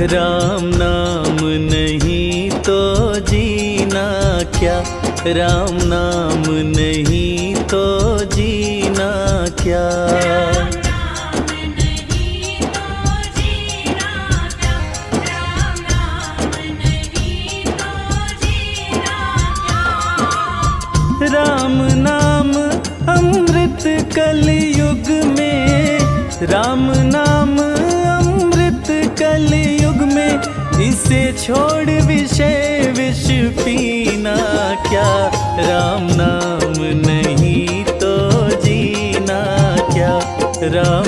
राम नाम नहीं तो जीना क्या? राम नाम नहीं तो जीना क्या? राम नाम अमृत कलयुग में, राम नाम अमृत कलयुग में इसे छोड़ विषय विष पीना क्या? राम नाम नहीं तो जीना क्या? राम